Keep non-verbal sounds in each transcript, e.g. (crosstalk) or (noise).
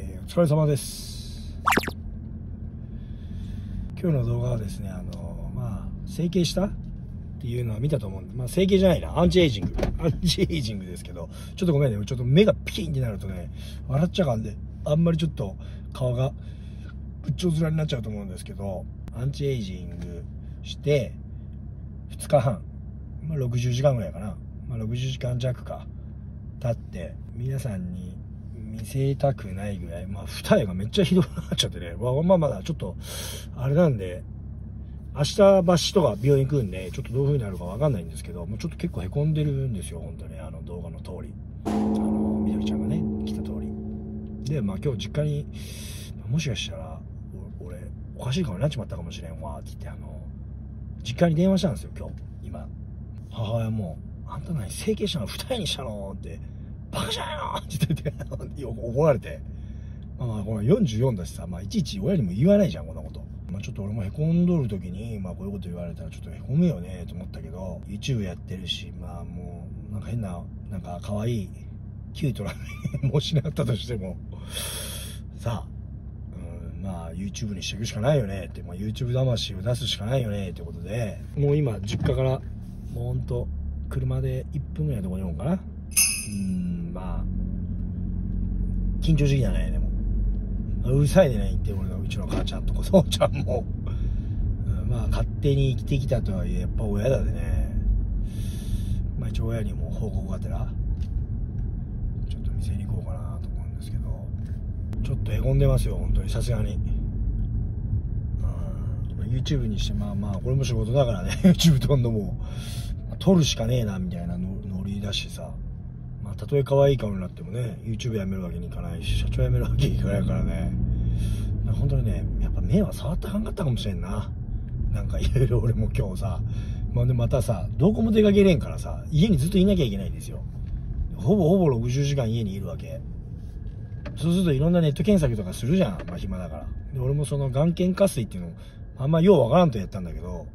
えーお疲れ様です。今日の動画はですねあのまあ整形したっていうのは見たと思うんでまあ整形じゃないなアンチエイジング。(laughs) アンチエイジングですけどちょっとごめんねちょっと目がピキンってなるとね笑っちゃうかんであんまりちょっと顔が仏頂面になっちゃうと思うんですけどアンチエイジングして2日半、まあ、60時間ぐらいかな、まあ、60時間弱か。経って皆さんに見せたくないぐらい、まあ、二重がめっちゃひどくなっちゃってね、(laughs) まあ、まあまだちょっと、あれなんで、明日橋とか病院行くんで、ちょっとどういう風になるかわかんないんですけど、もうちょっと結構凹んでるんですよ、本当に、あの動画の通り。あの、みどりちゃんがね、来た通り。で、まあ今日実家に、もしかしたら、俺、おかしい顔になっちまったかもしれんわ、って言って、あの、実家に電話したんですよ、今日、今。母親も、あんた何整形したの？二重にしたの？って、バカじゃないのって言ってて、(laughs) 怒られて。まああ、この44だしさ、まあいちいち親にも言わないじゃん、こんなこと。まあちょっと俺も凹んどる時に、まあこういうこと言われたらちょっと凹むよね、と思ったけど、YouTube やってるし、まあもう、なんか変な、なんか可愛い、キュートなもしなったとしても、さあ、うん、まあ YouTube にしていくしかないよねって、まあ YouTube 魂を出すしかないよねってことで、もう今実家から、もうほんと、車で1分ぐらいのとこにおるかな。うん、まあ、緊張しいだね、でも。うるさいでね、言って俺のうちの母ちゃんとこ、そうちゃんも。うんまあ、勝手に生きてきたとはいえ、やっぱ親だでね。まあ一応親にも報告がてら、ちょっと店に行こうかなと思うんですけど、ちょっとへこんでますよ、本当に、さすがに。うん、YouTube にして、まあまあ、これも仕事だからね、YouTube 撮んのも、撮るしかねえな、みたいなノリだしさ。たとえ可愛い顔になってもね、YouTube やめるわけにいかないし、社長辞めるわけにいかないからね。本当にね、やっぱ目は触ったらあかんかったかもしれんな。なんかいろいろ俺も今日さ、まあ、でまたさ、どこも出かけれんからさ、家にずっといなきゃいけないんですよ。ほぼほぼ60時間家にいるわけ。そうするといろんなネット検索とかするじゃん。まあ暇だから。で俺もその眼検下水っていうのあんまようわからんとやったんだけど、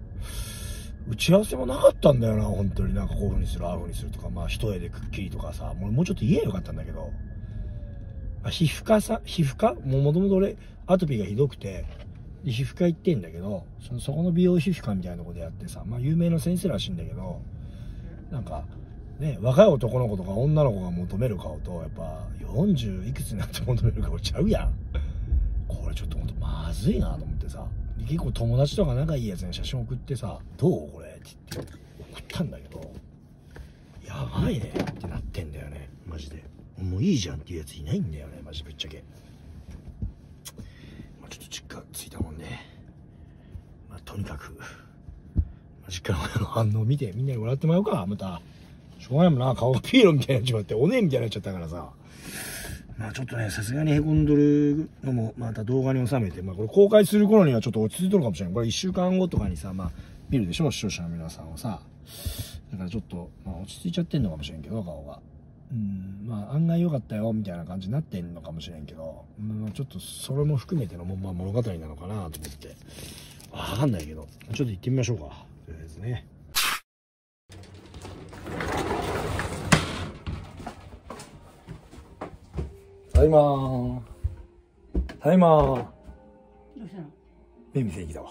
打ち合わせもなかったんだよな、本当に。なんかこういう風にする、ああいう風にするとか、まあ一重でくっきりとかさ、もうちょっと言えよかったんだけど、まあ、皮膚科さ、皮膚科？もうもともと俺、アトピーがひどくて、で皮膚科行ってんだけど、そのそこの美容皮膚科みたいなとこでやってさ、まあ有名な先生らしいんだけど、なんか、ね、若い男の子とか女の子が求める顔と、やっぱ40いくつになって求める顔ちゃうやん。これちょっとほんとまずいなと思って。で結構友達とか仲いいやつに写真送ってさ、どう？これって言って送ったんだけど、やばいねってなってんだよね、マジで。もういいじゃんっていうやついないんだよね、マジぶっちゃけ。まあ、ちょっと実家着いたもんで、まあ、とにかく、実家の親の反応見てみんなに笑ってもらおうか、また。しょうがないもんな、顔がピエロみたいになっちまって、おねえみたいになっちゃったからさ。まあちょっとね、さすがにへこんどるのも、また動画に収めて、まあこれ公開する頃にはちょっと落ち着いとるかもしれない。これ1週間後とかにさ、まあ見るでしょ、視聴者の皆さんをさ。だからちょっと、まあ落ち着いちゃってんのかもしれんけど、顔が。うん、まあ案外良かったよ、みたいな感じになってんのかもしれんけど、まあちょっとそれも含めての、まあ、物語なのかなと思って。わかんないけど、ちょっと行ってみましょうか。とりあえずね。ただいまー。ただいまー。どうしたの？目見せに来たわ。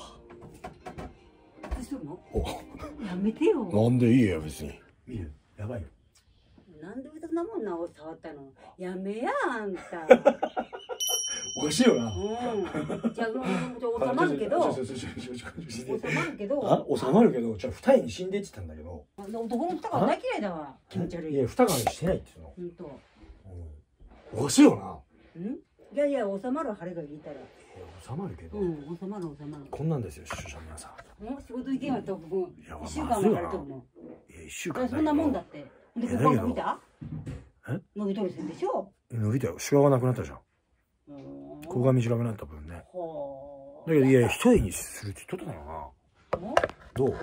やめてよ。なんでいいよ、別に。見るやばいよ。なんでそんなもんなを触ったの？やめやあんた。(laughs) おかしいよな。うん。じゃあ、収まるけど、収まるけど、あ、収まるけど、じゃあ二重に死んでって言ったんだけど。男の二が大嫌いだわ。気持ち悪い。いや、二重にしてないって言うほんと。の。おかしいよな。ん？いやいや、収まる晴れが入れたら。いや収まるけど、うん、収まる収まる。こんなんですよ、視聴者の皆さん。もう仕事行けんわと、もういや一週間も晴れとるもん。いや、一週間そんなもんだって。で、ここは伸びた？え伸びとるせんでしょ？伸びたよ。シワがなくなったじゃん。うんここが短くなった分ね。ほだけど、いや、一重にするって言っとったからな。ーどう？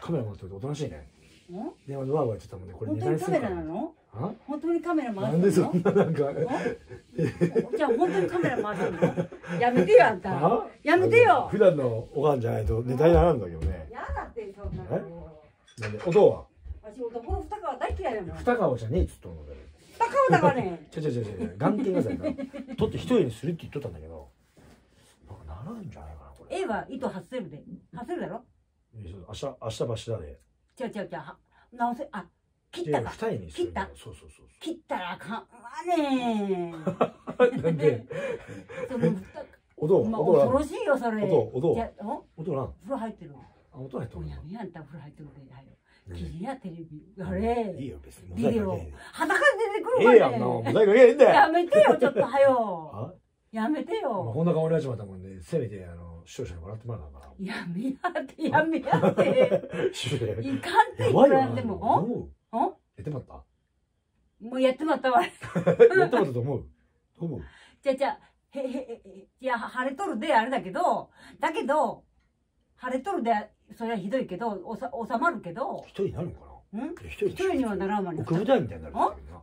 カメラ持ってるとおとなしいね。んん？電話でワーワー言ってたもんね。これ本当にカメラなの？あ本当にカメラ回なんでそすのんななんか。(laughs) じゃあ本当にカメラ回すの？やめてよあんた。あ？やめてよ。普段のおかんじゃないとネタにならんだけどね。やだってそんなの。なんで、お父は？私男の二川大嫌いだもん二顔じゃねえっつったので。二川だからね。ちゃちゃちゃちゃ、眼鏡がさ。取って一人にするって言っとったんだけど。なんかならんじゃないかなこれ。A は糸外せるで。外せるだろ？明日明日橋田で。違う違う違う。は直せあ切っでたか？二人にするんだよ切そうそうそう切ったらあかんわね。(laughs) なんで？その音まあ、音な恐ろしいよそれ。音音じゃお？音なん風呂入ってるあ音入ってる。やめやんた風呂入ってるではよね切りやテレビ。あれ。いいよ別に。ビデオ。裸で出てくけへんええやるわねんなモザイクかけへんだやよめてよちょっと (laughs) はよあやめてまあよこんな顔になっちまったもんでせめてあの視聴者に笑ってもらわなあか (laughs) やめやって。やめやって。いかんっていくやばいよならでもってもらっもうやってまったわ。た (laughs) やってもらったと思う？どう思う？じゃあじゃあへへへいや晴れとるであれだけどだけど晴れとるでそれはひどいけどおさ収まるけど一人になるのかな？ん？いや一人一人にはならんわね。奥舞台みたいになるんだけどな。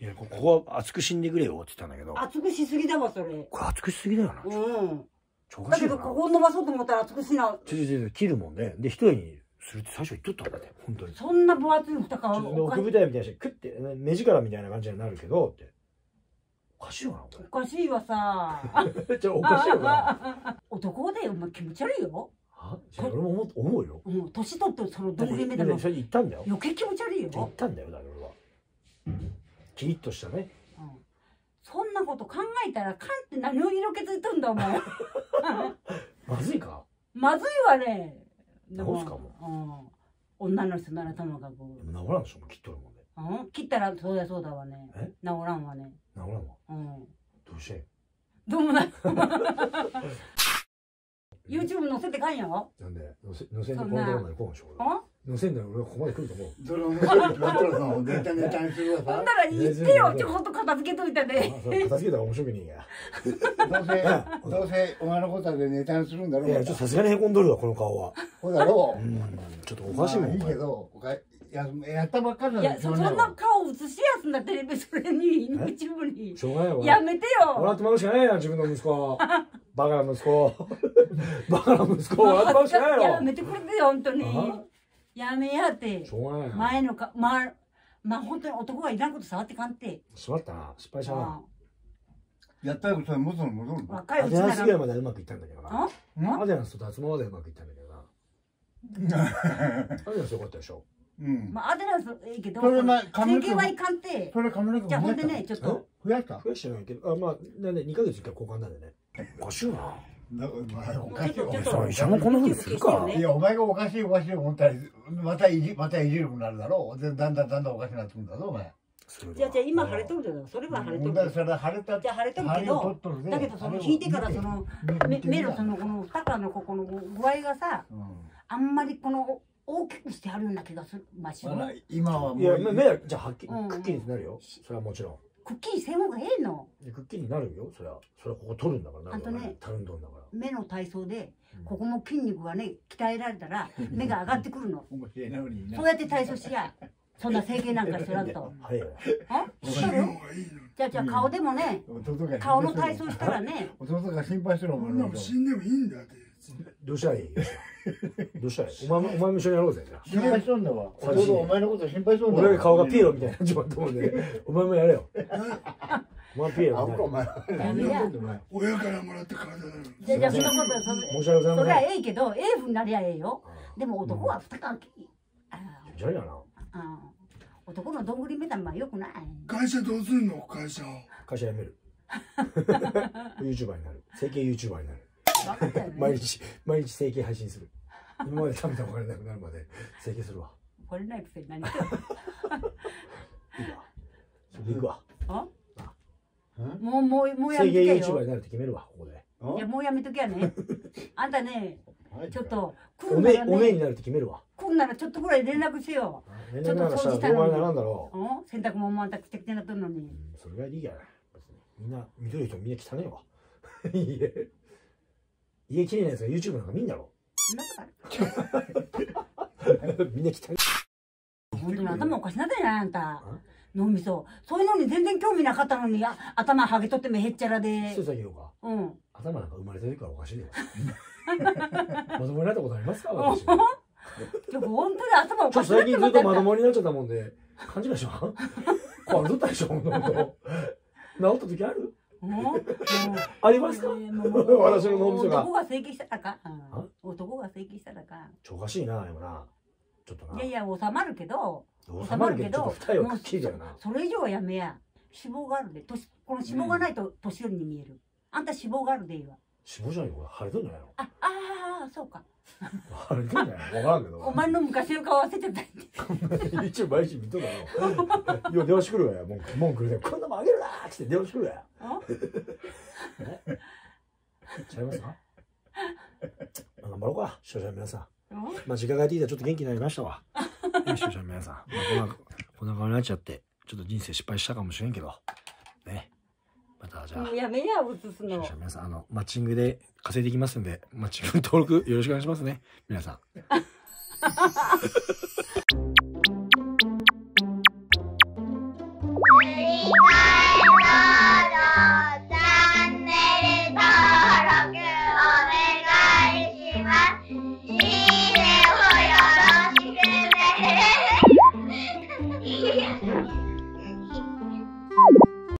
いやここは熱く死んでくれよって言ったんだけど。熱くしすぎだわそれ。これ熱くしすぎだよな。うん。だけどここ伸ばそうと思ったら熱くしな。ちょちょちょ切るもんね。で一人にするって最初言っとったんだって本当に。そんな分厚い蓋か奥舞台みたいにしてクッてね目力みたいな感じになるけどっておかしいよなこおかしいわさ。れじゃあおかしいよな。男でお前気持ち悪いよ。あじゃあ俺も思う思うよ。うん年取ってそのどだってんぐり目でもそれ言ったんだよ。余計気持ち悪いよ、言ったんだよだから俺は。キリッとしたね。うん、そんなこと考えたらカンって何を色気づいとんだお前。(laughs) まずいか？まずいわねでもうん、女の人ならともかく、治らんでしょ切っとるもんねうん、切ったらそうやそうだわね。え？治らんわね。治らんわ。うん。どうして？どうもな。い (laughs) YouTube 載せてかんやろなんで？乗せ乗せんでこのところまで来んでしょ乗せんで俺はここまで来ると思う。それ面白いってなったらさ、ネタネタにするわさ。ほんな。ら言ってよちょこっと片付けといたあでそれ片付けたら面白くねえや。どうせ、どうせお前のことでネタにするんだろいやちょっとさすがにへこんどるわこの顔は。そうだろう？うん。ちょっとおかしいもんまあいいけど、おかややったばっかりいやそそんな顔映しやすんだテレビそれに。YouTube にしょうがないわやめてよ。笑ってもらうしかないやん自分の息子。バカな息子。(laughs) バカな息子。笑ってもらうしかないよやめてくれてよ本当に。あやめやって。しょうがないよ前のかまあまあ本当に男がいらんこと触ってかんって。しまったな。失敗したな。あやったらそれ戻る戻るの？若いうちなアデナンスぐらまではうまくいったんだけどな。あ？うん？アデナンスと脱毛まではうまくいったんだけどな。アデナンスよかったでしょ？うん。まあアデランスいいけどそれまあ髪の毛整形はいかんって。それ髪の毛じゃあほんでねちょったと増やした？増やしてないけど。あまあなんで2ヶ月1回交換なんでね。おかしいなだまあおかしいよちょっとその医者もこんなふうにするか。いや、お前がおかしいおかしい思ったら、またいじ、またいじるくなるだろう。で、だんだんだんだんおかしくなってくるんだぞ、お前。じゃあじゃあ今晴れとるじゃないそれは晴れとる。それ腫れた。じゃあ晴れとるけどだけどその引いてからその目のそのこの二のここの具合がさうん。あんまりこの大きくしてあるような気がす。るまあ今はもういや目目はじゃあはっきりうん。くっきりになるよ。それはもちろんくっきりせん方がええの。でくっきりになるよ。それはそれはここ取るんだから。あとねたるんどんだから。目の体操でうん。ここも筋肉がね鍛えられたら (laughs) 目が上がってくるの。面白いなのにな。そうやって体操しや。そんな整形なんかしらんと。(laughs) はいよあ知ってる？じゃあじゃあ顔でもね顔の体操したらね。弟が心配してるもん死んでもいいんだって。どうしたらいい？どうしたらい？いお前もお前も一緒にやろうぜ。じゃあ心配しとんだわ。お前のこと心配しとんだわ。俺が顔がピエロみたいになっちまったもんでお前もやれよ。お前ピエロあみたいな。お前親からもらった体なの。じゃあじゃあそのことはそ申し訳ございそれはませんええけどええふうになりゃええよ。でも男は二関係あじゃあやなあ男のどんぐり目玉はよくない。会社どうすんの？会社を。会社辞める。(laughs) YouTuber になる。整形 YouTuber になる (laughs) 毎日毎日整形配信する。今まで食べたお金なくなるまで整形するわ。これないくせに何？言ってるいいわ。それで行くわもうもうもうや整形めとけ YouTuber よになるって決めるわここで。いやもうやめとけやね。あんたねちょっと来おるならめおめにねなるって決めるわ。来るならちょっとぐらい連絡してよ。連絡なんかしたらならんだろう。うん？洗濯物もあんたくてくてなっとるのに。うんそれぐらいでいいやみんな見とる人みんな汚 (laughs) いわ家家綺麗なやつが YouTube なんか見んだろ？そんなことある。みんな汚い本当に頭おかしなったじゃないあんた。脳みそ。そういうのに全然興味なかったのにあ頭はげとってもへっちゃらで。一つだけ言おうか。うん。頭なんか生まれた時からおかしいよ。まともになったことありますか？(laughs) 私。ちょ本当に頭おかしなっ最近ずっとまとてももになっちゃったもんで。勘違いしまんこれどったでしょ？ほんと治った時ある？もうありますか？私の脳みそが。男が整形したらか、男が整形したらか。ちょおかしいなでもな。ちょっとな。いやいや収まるけど。収収まるけどそれ以上はやめや。脂肪があるで年この脂肪がないと年寄りに見える、あんた脂肪があるでいいわ脂肪じゃないこれ。腫れとんじゃないの？あああそうか。腫れとんじゃない。の分からんけど。お前の昔の顔忘れてた一応毎日見とるだろ今電話してくるわよ。文句文句でこんなもんあげるなーって電話してくるわよ。あちゃいますか？頑張ろうか視聴者の皆さん。あまあ時間が空いてきたらちょっと元気になりましたわ。(laughs) ね視聴者の皆さん、まあ、こんなこんな顔になっちゃってちょっと人生失敗したかもしれんけどじゃあ。もうやめや映すの皆さんあのマッチングで稼いでいきますんでマッチング登録よろしくお願いしますね。皆さん